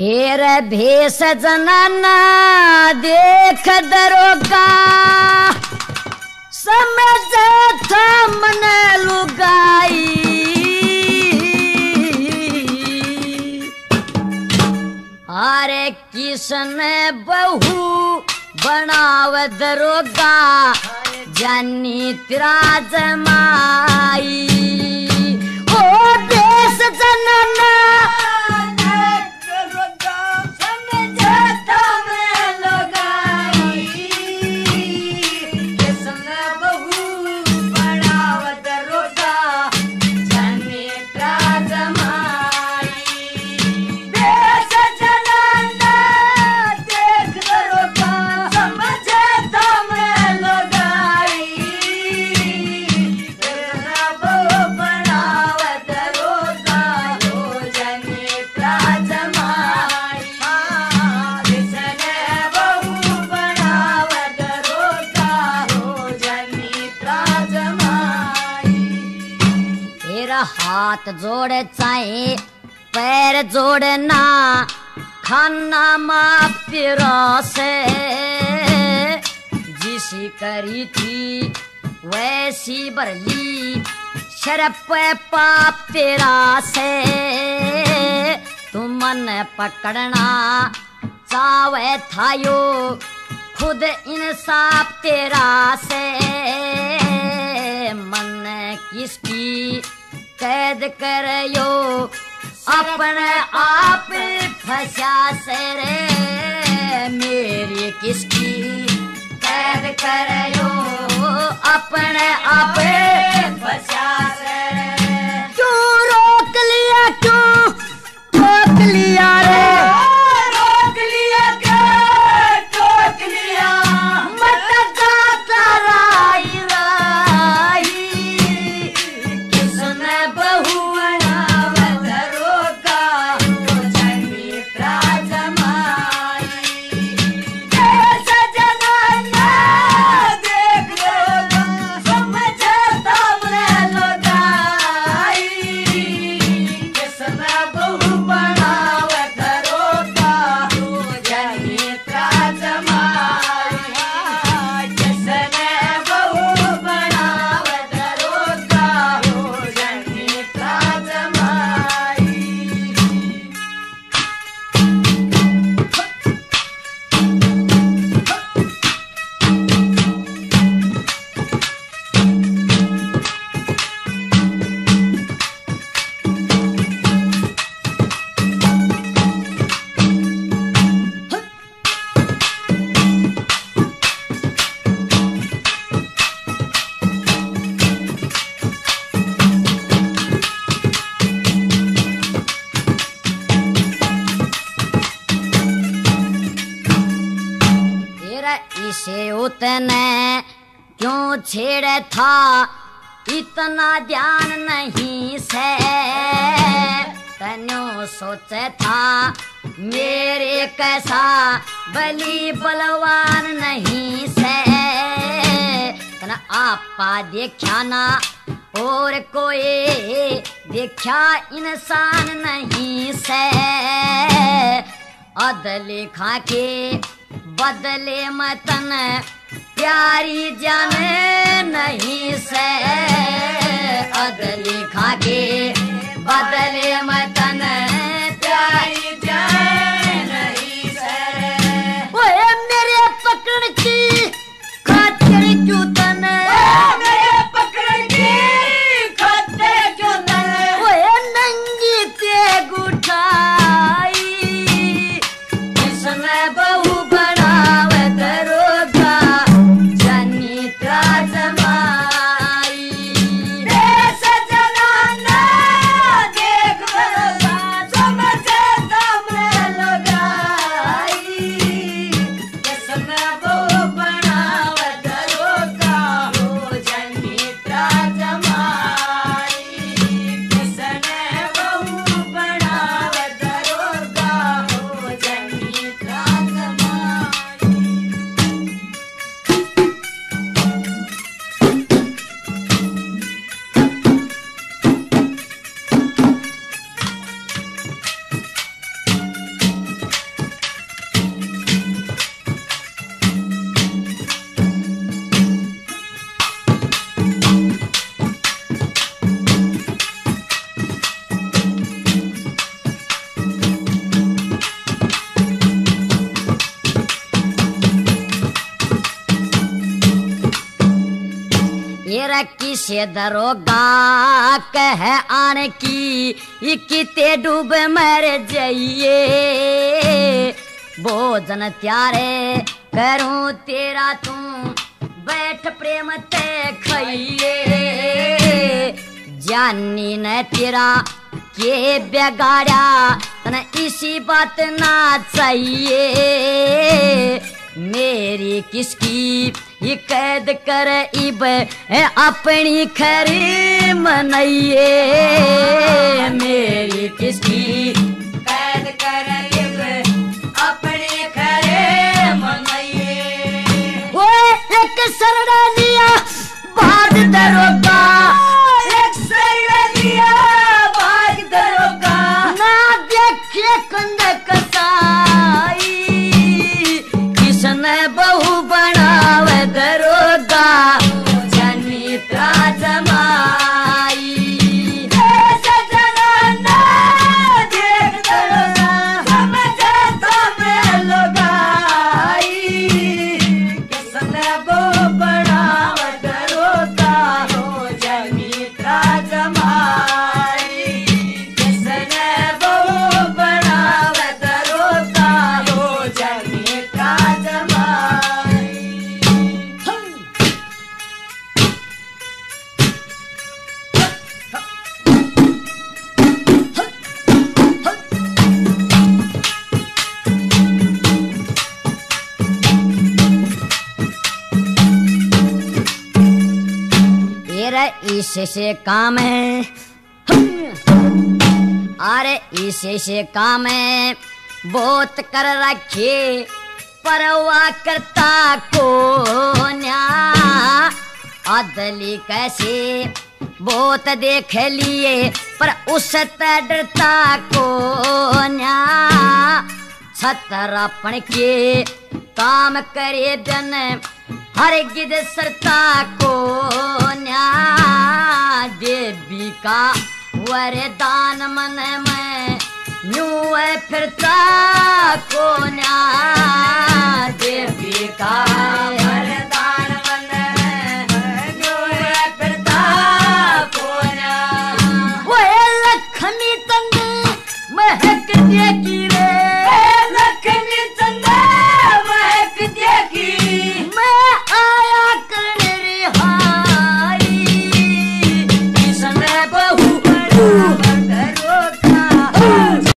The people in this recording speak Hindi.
हेर भेष जनाना, देख दरोगा। समझ था लुगाई। अरे किशन बहु बनाव दरोगा, जानी तेरा जमाई। हाथ जोड़ चाहे पैर जोड़ना, खाना माप तेरा से जिसी करी थी, वैसी बरली, शरप पाप तेरा से तुम मन पकड़ना चावे थायो, खुद इंसाफ तेरा से मन किसकी कैद करयो अपने आप फसा से रे मेरी किसकी कैद करयो अपने आप इसे उतने क्यों छेड़े था? इतना ध्यान नहीं से। तनु सोचे था, मेरे कैसा बली बलवान नहीं से। तना आपा देखा ना, और कोई देखा इंसान नहीं से। अदले खाके बदले मतन प्यारी जाने नहीं से अदली खाके बदले मतन इसे दरोगा, कह आने की किते डूब मर जाइए। भोजन त्यारे करूँ तेरा तू, बैठ प्रेम ते खाइए। जानी न तेरा के बिगाड़ा तने इसी बात ना चाहिए। मेरी किसकी ये कैद कर इब अपनी खरी मनइए। मेरी किसकी? कैद कर इब अपनी खरे मनइए। वो एक सरदारिया बाद दरोगा। इसे से काम है। अरे इसे से काम है। बहुत कर रखे परवा करता को अदली कैसे? बहुत देख लिए, पर उस डरता को छतरापण के काम करे बन हर गिद सरता को न्या देवी का वरदान मन में यू है फिरता को न्या देवी का वरदान मन तंग